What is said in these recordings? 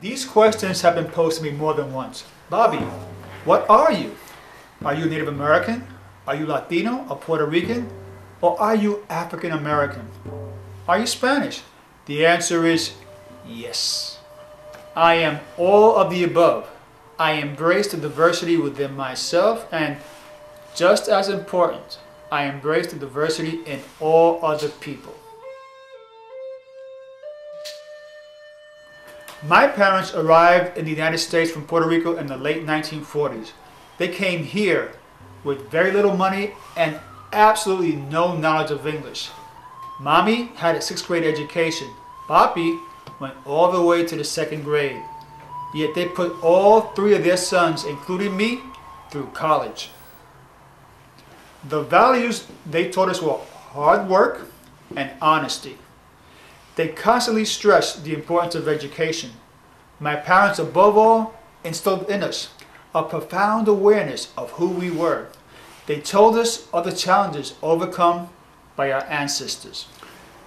These questions have been posed to me more than once. Bobby, what are you? Are you Native American? Are you Latino or Puerto Rican? Or are you African American? Are you Spanish? The answer is yes. I am all of the above. I embrace the diversity within myself and just as important, I embrace the diversity in all other people. My parents arrived in the United States from Puerto Rico in the late 1940s. They came here with very little money and absolutely no knowledge of English. Mommy had a sixth grade education. Papi went all the way to the second grade. Yet they put all three of their sons, including me, through college. The values they taught us were hard work and honesty. They constantly stressed the importance of education. My parents, above all, instilled in us a profound awareness of who we were. They told us of the challenges overcome by our ancestors.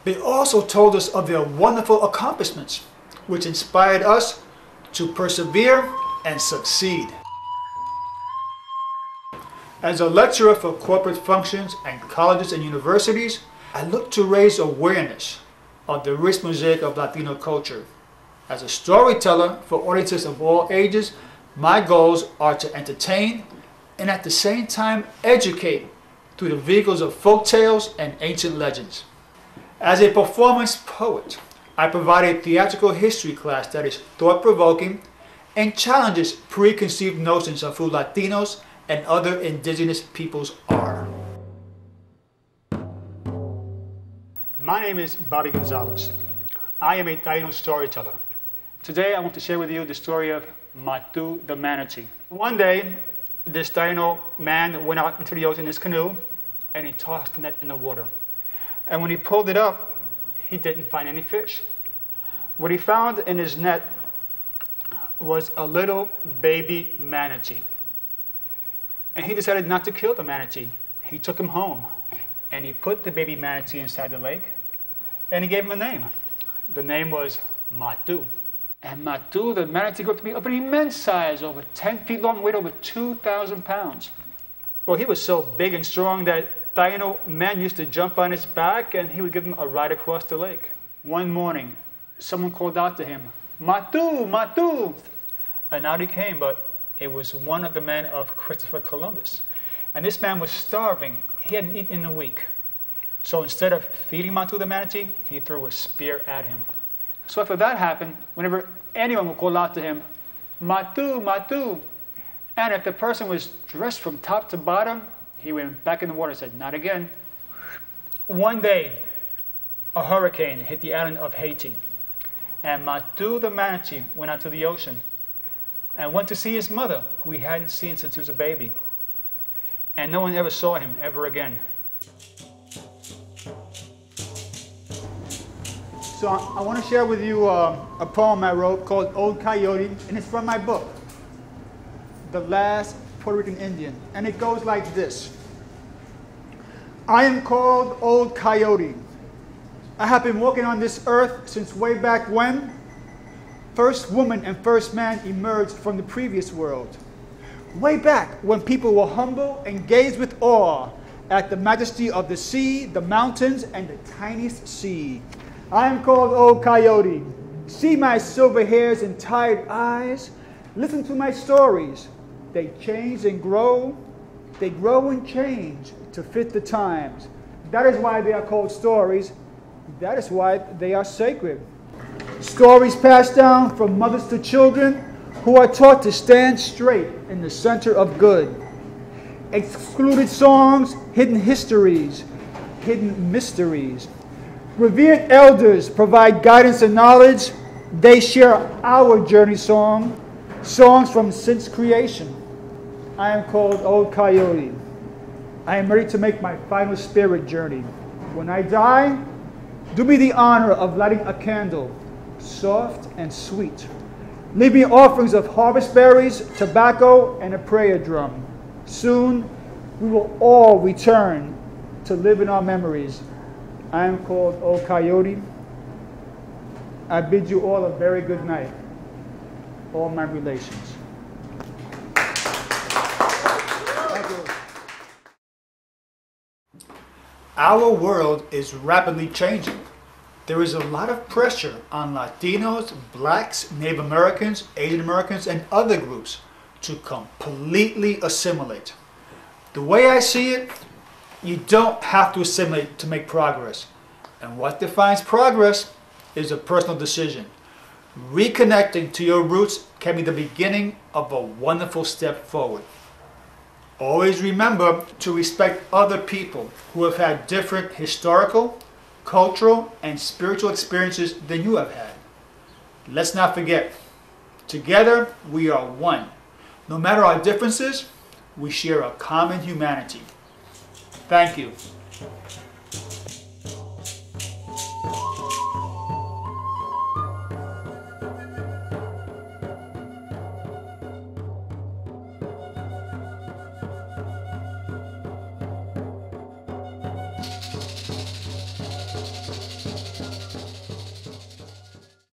They also told us of their wonderful accomplishments, which inspired us to persevere and succeed. As a lecturer for corporate functions and colleges and universities, I look to raise awareness of the rich mosaic of Latino culture. As a storyteller for audiences of all ages, my goals are to entertain and at the same time educate through the vehicles of folk tales and ancient legends. As a performance poet, I provide a theatrical history class that is thought-provoking and challenges preconceived notions of who Latinos and other indigenous peoples are. My name is Bobby Gonzalez. I am a Taino storyteller. Today I want to share with you the story of Matu the manatee. One day, this Taino man went out into the ocean in his canoe and he tossed the net in the water. And when he pulled it up, he didn't find any fish. What he found in his net was a little baby manatee. And he decided not to kill the manatee. He took him home and he put the baby manatee inside the lake and he gave him a name. The name was Matu. And Matu, the manatee, grew up to be of an immense size, over 10 feet long, weighed over 2,000 pounds. Well, he was so big and strong that Taino men used to jump on his back and he would give them a ride across the lake. One morning, someone called out to him, Matu, Matu! And out he came, but it was one of the men of Christopher Columbus. And this man was starving. He hadn't eaten in a week. So instead of feeding Matu the manatee, he threw a spear at him. So after that happened, whenever anyone would call out to him, Matu, Matu, and if the person was dressed from top to bottom, he went back in the water and said, not again. One day, a hurricane hit the island of Haiti, and Matu the manatee went out to the ocean and went to see his mother, who he hadn't seen since he was a baby. And no one ever saw him ever again. So I want to share with you uh, a poem I wrote called Old Coyote, and it's from my book, The Last Puerto Rican Indian. And it goes like this. I am called Old Coyote. I have been walking on this earth since way back when first woman and first man emerged from the previous world. Way back when people were humble and gazed with awe at the majesty of the sea, the mountains, and the tiniest seed. I am called Old Coyote. See my silver hairs and tired eyes. Listen to my stories. They change and grow. They grow and change to fit the times. That is why they are called stories. That is why they are sacred. Stories passed down from mothers to children who are taught to stand straight in the center of good. Excluded songs, hidden histories, hidden mysteries. Revered elders provide guidance and knowledge. They share our journey song, songs from since creation. I am called Old Coyote. I am ready to make my final spirit journey. When I die, do me the honor of lighting a candle soft and sweet. Leave me offerings of harvest berries, tobacco, and a prayer drum. Soon we will all return to live in our memories. I am called Old Coyote. I bid you all a very good night, all my relations. Our world is rapidly changing. There is a lot of pressure on Latinos, blacks, Native Americans, Asian Americans, and other groups to completely assimilate. The way I see it, you don't have to assimilate to make progress. And what defines progress is a personal decision. Reconnecting to your roots can be the beginning of a wonderful step forward. Always remember to respect other people who have had different historical, cultural, and spiritual experiences than you have had. Let's not forget, together we are one. No matter our differences, we share a common humanity. Thank you.